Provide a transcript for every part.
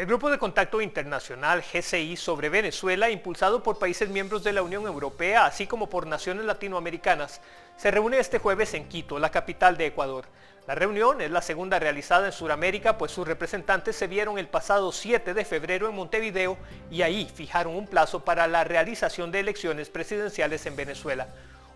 El Grupo de Contacto Internacional GCI sobre Venezuela, impulsado por países miembros de la Unión Europea, así como por naciones latinoamericanas, se reúne este jueves en Quito, la capital de Ecuador. La reunión es la segunda realizada en Sudamérica, pues sus representantes se vieron el pasado 7 de febrero en Montevideo y ahí fijaron un plazo para la realización de elecciones presidenciales en Venezuela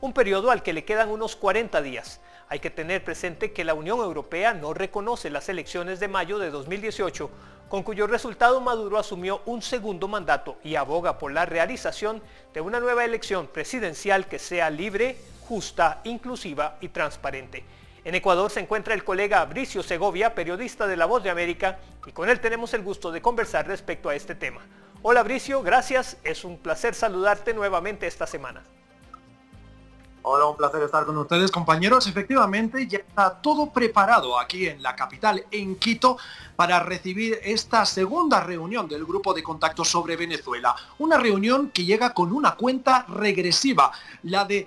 un periodo al que le quedan unos 40 días. Hay que tener presente que la Unión Europea no reconoce las elecciones de mayo de 2018, con cuyo resultado Maduro asumió un segundo mandato y aboga por la realización de una nueva elección presidencial que sea libre, justa, inclusiva y transparente. En Ecuador se encuentra el colega Bricio Segovia, periodista de La Voz de América, y con él tenemos el gusto de conversar respecto a este tema. Hola Bricio, gracias, es un placer saludarte nuevamente esta semana. Hola, un placer estar con ustedes, compañeros. Efectivamente, ya está todo preparado aquí en la capital, en Quito, para recibir esta segunda reunión del Grupo de Contacto sobre Venezuela. Una reunión que llega con una cuenta regresiva, la de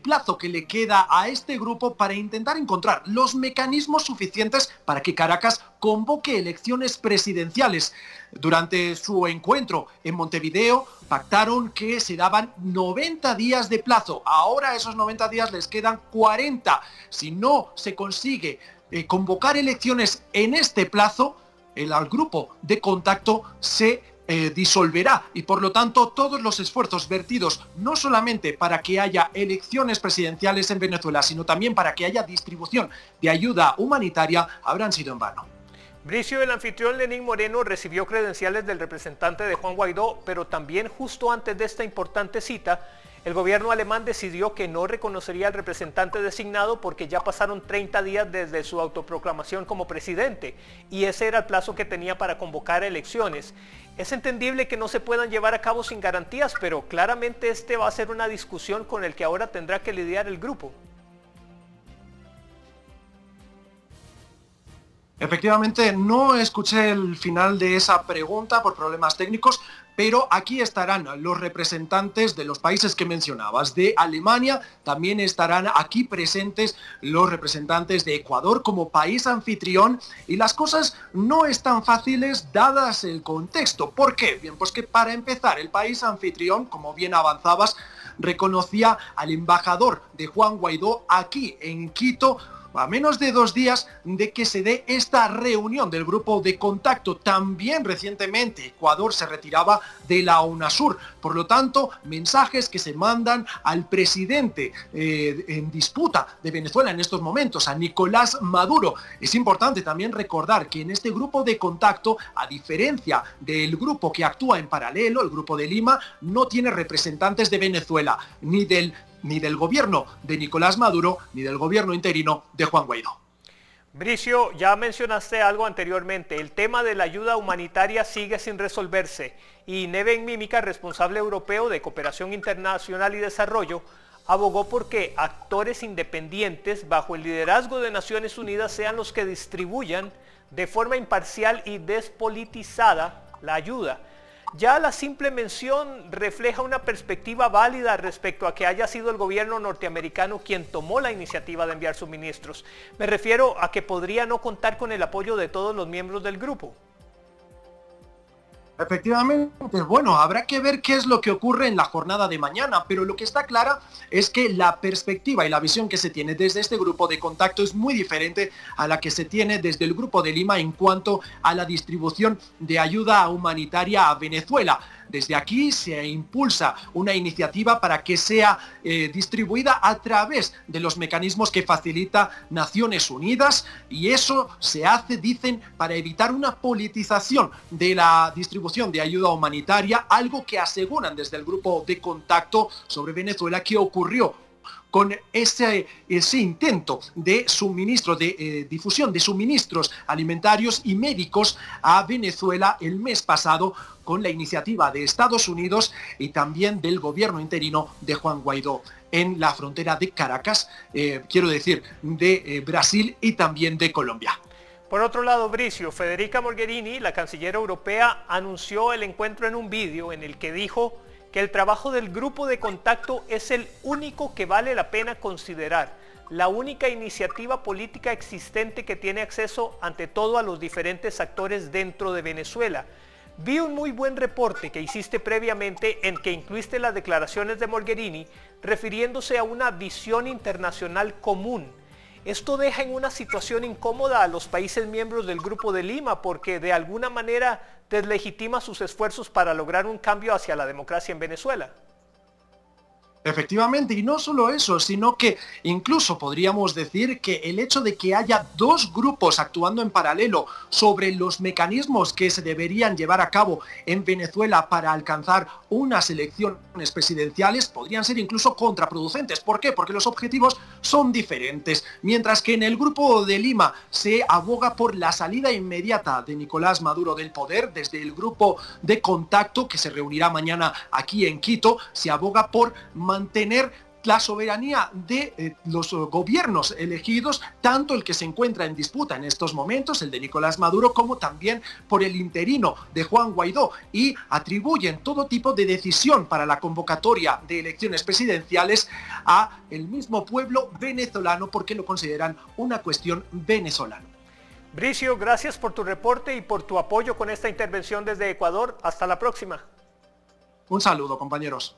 plazo que le queda a este grupo para intentar encontrar los mecanismos suficientes para que Caracas convoque elecciones presidenciales. Durante su encuentro en Montevideo pactaron que se daban 90 días de plazo. Ahora esos 90 días les quedan 40. Si no se consigue eh, convocar elecciones en este plazo, el grupo de contacto se eh, disolverá y por lo tanto todos los esfuerzos vertidos no solamente para que haya elecciones presidenciales en Venezuela, sino también para que haya distribución de ayuda humanitaria habrán sido en vano. Bricio, el anfitrión Lenín Moreno recibió credenciales del representante de Juan Guaidó, pero también justo antes de esta importante cita, el gobierno alemán decidió que no reconocería al representante designado porque ya pasaron 30 días desde su autoproclamación como presidente y ese era el plazo que tenía para convocar elecciones. Es entendible que no se puedan llevar a cabo sin garantías, pero claramente este va a ser una discusión con el que ahora tendrá que lidiar el grupo. Efectivamente, no escuché el final de esa pregunta por problemas técnicos, pero aquí estarán los representantes de los países que mencionabas, de Alemania, también estarán aquí presentes los representantes de Ecuador como país anfitrión y las cosas no están fáciles dadas el contexto. ¿Por qué? Bien, pues que para empezar, el país anfitrión, como bien avanzabas, reconocía al embajador de Juan Guaidó aquí en Quito a menos de dos días de que se dé esta reunión del grupo de contacto. También recientemente Ecuador se retiraba de la UNASUR. Por lo tanto, mensajes que se mandan al presidente eh, en disputa de Venezuela en estos momentos, a Nicolás Maduro. Es importante también recordar que en este grupo de contacto, a diferencia del grupo que actúa en paralelo, el grupo de Lima, no tiene representantes de Venezuela, ni del ni del gobierno de Nicolás Maduro, ni del gobierno interino de Juan Guaidó. Bricio, ya mencionaste algo anteriormente, el tema de la ayuda humanitaria sigue sin resolverse y Neven Mímica, responsable europeo de cooperación internacional y desarrollo, abogó por que actores independientes bajo el liderazgo de Naciones Unidas sean los que distribuyan de forma imparcial y despolitizada la ayuda ya la simple mención refleja una perspectiva válida respecto a que haya sido el gobierno norteamericano quien tomó la iniciativa de enviar suministros. Me refiero a que podría no contar con el apoyo de todos los miembros del grupo. Efectivamente, bueno, habrá que ver qué es lo que ocurre en la jornada de mañana, pero lo que está clara es que la perspectiva y la visión que se tiene desde este grupo de contacto es muy diferente a la que se tiene desde el grupo de Lima en cuanto a la distribución de ayuda humanitaria a Venezuela. Desde aquí se impulsa una iniciativa para que sea eh, distribuida a través de los mecanismos que facilita Naciones Unidas y eso se hace, dicen, para evitar una politización de la distribución de ayuda humanitaria, algo que aseguran desde el grupo de contacto sobre Venezuela que ocurrió con ese, ese intento de suministro, de eh, difusión de suministros alimentarios y médicos a Venezuela el mes pasado con la iniciativa de Estados Unidos y también del gobierno interino de Juan Guaidó en la frontera de Caracas, eh, quiero decir, de eh, Brasil y también de Colombia. Por otro lado, Bricio, Federica Mogherini, la canciller europea, anunció el encuentro en un vídeo en el que dijo que el trabajo del grupo de contacto es el único que vale la pena considerar. la única iniciativa política existente que tiene acceso ante todo a los diferentes actores dentro de Venezuela. Vi un muy buen reporte que hiciste previamente en que incluiste las declaraciones de Mogherini refiriéndose a una visión internacional común. Esto deja en una situación incómoda a los países miembros del Grupo de Lima porque de alguna manera deslegitima sus esfuerzos para lograr un cambio hacia la democracia en Venezuela. Efectivamente, y no solo eso, sino que incluso podríamos decir que el hecho de que haya dos grupos actuando en paralelo sobre los mecanismos que se deberían llevar a cabo en Venezuela para alcanzar unas elecciones presidenciales podrían ser incluso contraproducentes. ¿Por qué? Porque los objetivos son diferentes. Mientras que en el grupo de Lima se aboga por la salida inmediata de Nicolás Maduro del poder, desde el grupo de contacto que se reunirá mañana aquí en Quito, se aboga por mantener la soberanía de eh, los gobiernos elegidos, tanto el que se encuentra en disputa en estos momentos, el de Nicolás Maduro, como también por el interino de Juan Guaidó, y atribuyen todo tipo de decisión para la convocatoria de elecciones presidenciales a el mismo pueblo venezolano porque lo consideran una cuestión venezolana. Bricio, gracias por tu reporte y por tu apoyo con esta intervención desde Ecuador. Hasta la próxima. Un saludo, compañeros.